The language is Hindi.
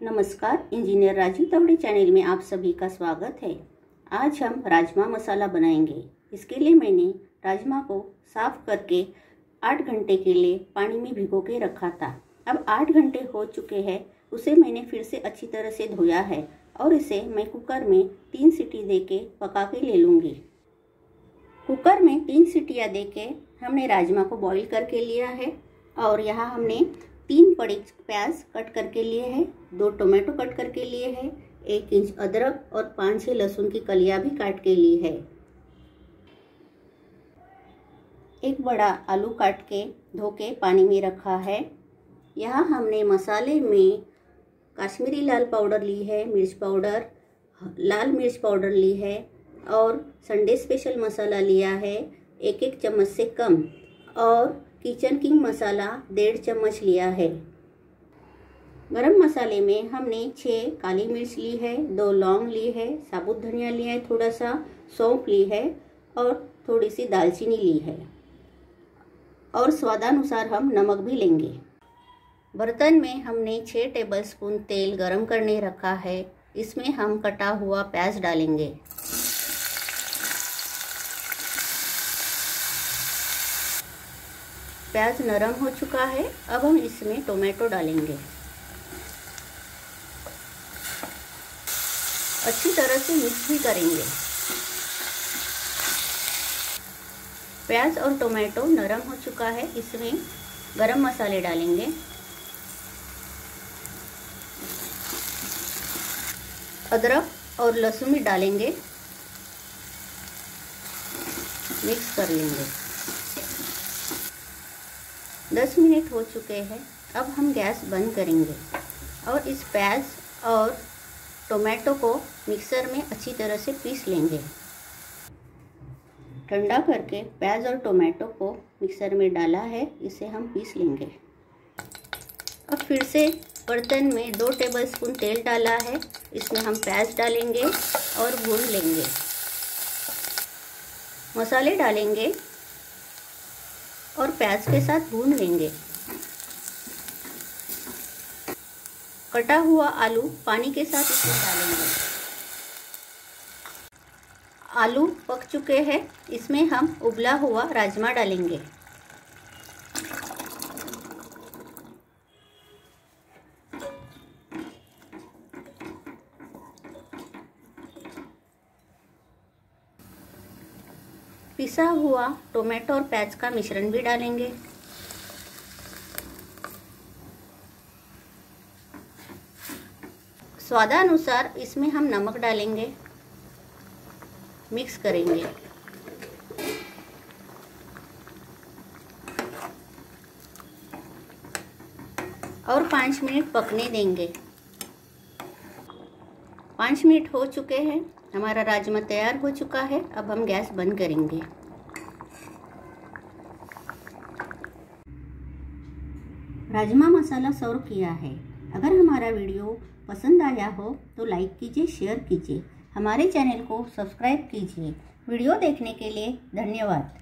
नमस्कार, इंजीनियर राजू तवड़े चैनल में आप सभी का स्वागत है। आज हम राजमा मसाला बनाएँगे। इसके लिए मैंने राजमा को साफ़ करके आठ घंटे के लिए पानी में भिगो के रखा था। अब आठ घंटे हो चुके हैं, उसे मैंने फिर से अच्छी तरह से धोया है और इसे मैं कुकर में तीन सीटी दे के पका के ले लूँगी। कुकर में तीन सीटियाँ दे के हमने राजमा को बॉईल करके लिया है और यहाँ हमने तीन बड़े प्याज कट करके लिए हैं, दो टोमेटो कट करके लिए हैं, एक इंच अदरक और पाँच छः लहसुन की कलियाँ भी काट के ली है। एक बड़ा आलू काट के धो के पानी में रखा है। यहाँ हमने मसाले में काश्मीरी लाल पाउडर ली है, मिर्च पाउडर, लाल मिर्च पाउडर ली है और संडे स्पेशल मसाला लिया है, एक एक चम्मच से कम और किचन किंग मसाला डेढ़ चम्मच लिया है। गरम मसाले में हमने छः काली मिर्च ली है, दो लौंग ली है, साबुत धनिया लिया है थोड़ा सा सौंफ ली है और थोड़ी सी दालचीनी ली है। और स्वादानुसार हम नमक भी लेंगे। बर्तन में हमने छः टेबलस्पून तेल गरम करने रखा है। इसमें हम कटा हुआ प्याज डालेंगे। प्याज नरम हो चुका है, अब हम इसमें टोमेटो डालेंगे। अच्छी तरह से मिक्स भी करेंगे। प्याज और टोमेटो नरम हो चुका है, इसमें गरम मसाले डालेंगे। अदरक और लहसुन भी डालेंगे। मिक्स कर लेंगे। दस मिनट हो चुके हैं, अब हम गैस बंद करेंगे और इस प्याज और टोमेटो को मिक्सर में अच्छी तरह से पीस लेंगे। ठंडा करके प्याज और टोमेटो को मिक्सर में डाला है, इसे हम पीस लेंगे। अब फिर से बर्तन में दो टेबलस्पून तेल डाला है, इसमें हम प्याज डालेंगे और भून लेंगे। मसाले डालेंगे और प्याज के साथ भून लेंगे। कटा हुआ आलू पानी के साथ इसमें डालेंगे। आलू पक चुके हैं, इसमें हम उबला हुआ राजमा डालेंगे। पिसा हुआ टोमेटो और प्याज का मिश्रण भी डालेंगे। स्वादानुसार इसमें हम नमक डालेंगे। मिक्स करेंगे। और पाँच मिनट पकने देंगे। पाँच मिनट हो चुके हैं। हमारा राजमा तैयार हो चुका है। अब हम गैस बंद करेंगे। राजमा मसाला सर्व किया है। अगर हमारा वीडियो पसंद आया हो तो लाइक कीजिए, शेयर कीजिए। हमारे चैनल को सब्सक्राइब कीजिए। वीडियो देखने के लिए धन्यवाद।